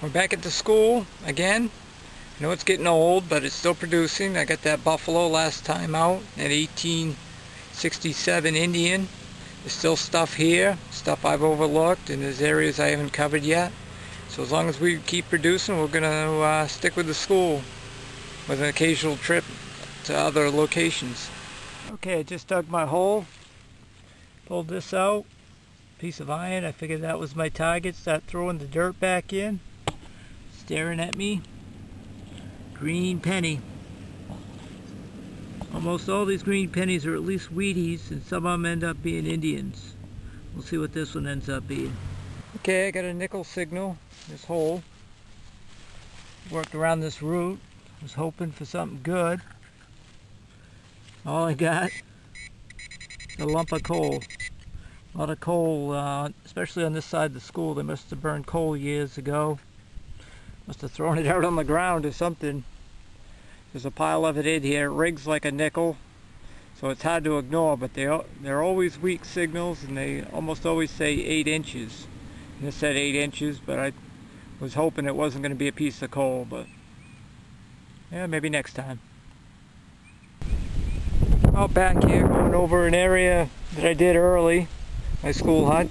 We're back at the school again. I know it's getting old, but it's still producing. I got that buffalo last time out, that 1867 Indian. There's still stuff here, stuff I've overlooked, and there's areas I haven't covered yet. So as long as we keep producing, we're going to uh, stick with the school with an occasional trip to other locations. Okay, I just dug my hole, pulled this out, piece of iron. I figured that was my target. Start throwing the dirt back in staring at me. Green penny. Almost all these green pennies are at least Wheaties, and some of them end up being Indians. We'll see what this one ends up being. Okay, I got a nickel signal, this hole. Worked around this root. Was hoping for something good. All I got, a lump of coal. A lot of coal, uh, especially on this side of the school. They must have burned coal years ago. Must have thrown it out on the ground or something. There's a pile of it in here. It rigs like a nickel, so it's hard to ignore, but they, they're always weak signals, and they almost always say 8 inches. And it said 8 inches, but I was hoping it wasn't going to be a piece of coal, but yeah, maybe next time. Out back here, going over an area that I did early, my school hunt.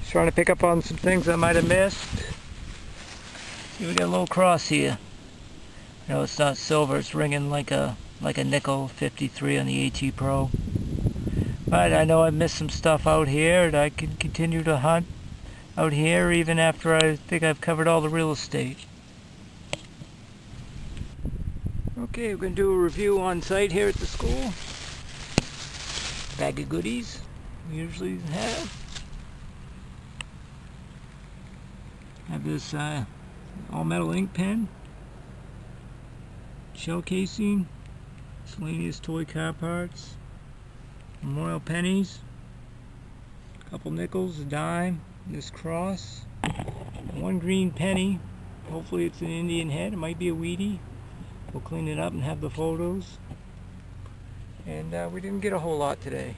Just trying to pick up on some things I might have missed. We got a little cross here. No, it's not silver. It's ringing like a like a nickel 53 on the AT Pro. But I know I missed some stuff out here, and I can continue to hunt out here even after I think I've covered all the real estate. Okay, we're going to do a review on site here at the school. Bag of goodies we usually have. Have this uh, all metal ink pen, shell casing, miscellaneous toy car parts, memorial pennies, a couple nickels, a dime, this cross, one green penny, hopefully it's an Indian head, it might be a Wheatie, we'll clean it up and have the photos, and uh, we didn't get a whole lot today.